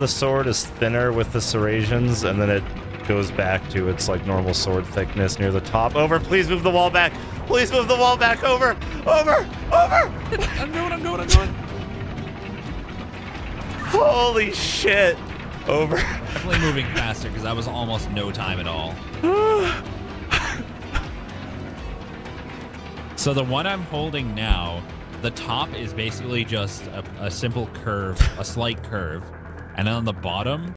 The sword is thinner with the serrations, and then it goes back to its like normal sword thickness near the top. Over, please move the wall back. Please move the wall back. Over, over, over. I'm going, I'm going, I'm going. Holy shit. Over. Definitely moving faster because that was almost no time at all. so the one I'm holding now, the top is basically just a, a simple curve, a slight curve. And then on the bottom,